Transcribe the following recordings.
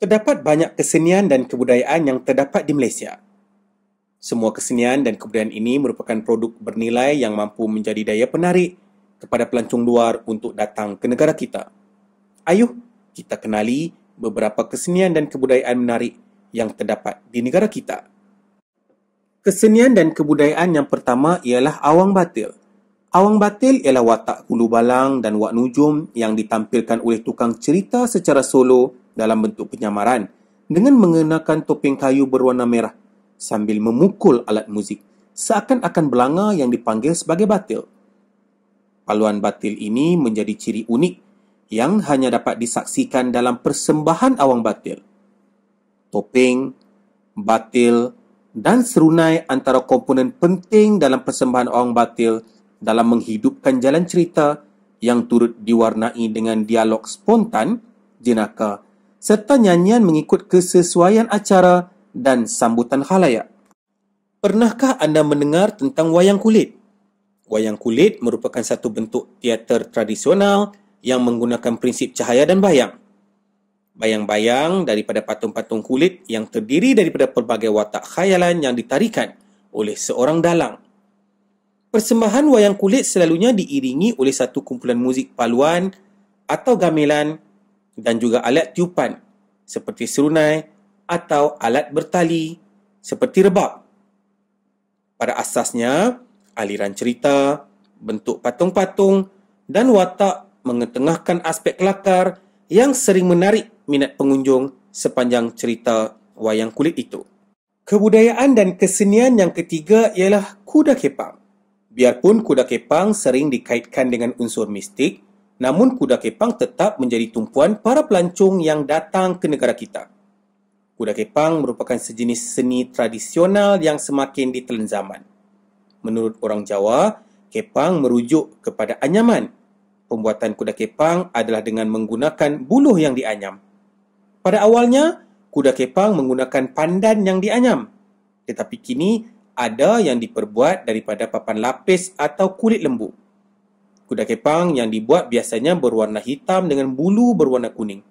Terdapat banyak kesenian dan kebudayaan yang terdapat di Malaysia. Semua kesenian dan kebudayaan ini merupakan produk bernilai yang mampu menjadi daya penarik kepada pelancong luar untuk datang ke negara kita. Ayuh, kita kenali beberapa kesenian dan kebudayaan menarik yang terdapat di negara kita. Kesenian dan kebudayaan yang pertama ialah awang batil. Awang batil ialah watak hulu balang dan wak nujum yang ditampilkan oleh tukang cerita secara solo dalam bentuk penyamaran dengan mengenakan topeng kayu berwarna merah sambil memukul alat muzik seakan-akan belanga yang dipanggil sebagai batil. Paluan batil ini menjadi ciri unik yang hanya dapat disaksikan dalam persembahan awang batil. Topeng, batil dan serunai antara komponen penting dalam persembahan awang batil dalam menghidupkan jalan cerita yang turut diwarnai dengan dialog spontan, jenaka serta nyanyian mengikut kesesuaian acara dan sambutan khalayak. Pernahkah anda mendengar tentang wayang kulit? Wayang kulit merupakan satu bentuk teater tradisional yang menggunakan prinsip cahaya dan bayang. Bayang-bayang daripada patung-patung kulit yang terdiri daripada pelbagai watak khayalan yang ditarikan oleh seorang dalang. Persembahan wayang kulit selalunya diiringi oleh satu kumpulan muzik paluan atau gamelan dan juga alat tiupan seperti serunai atau alat bertali seperti rebab. Pada asasnya, aliran cerita, bentuk patung-patung dan watak mengetengahkan aspek kelakar yang sering menarik minat pengunjung sepanjang cerita wayang kulit itu. Kebudayaan dan kesenian yang ketiga ialah kuda kepang. Biarpun kuda kepang sering dikaitkan dengan unsur mistik, namun kuda kepang tetap menjadi tumpuan para pelancong yang datang ke negara kita. Kuda kepang merupakan sejenis seni tradisional yang semakin ditelan zaman. Menurut orang Jawa, kepang merujuk kepada anyaman. Pembuatan kuda kepang adalah dengan menggunakan buluh yang dianyam. Pada awalnya, kuda kepang menggunakan pandan yang dianyam. Tetapi kini, ada yang diperbuat daripada papan lapis atau kulit lembu. Kuda kepang yang dibuat biasanya berwarna hitam dengan bulu berwarna kuning.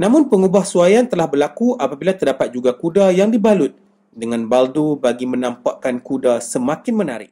Namun pengubah suaian telah berlaku apabila terdapat juga kuda yang dibalut dengan baldu bagi menampakkan kuda semakin menarik.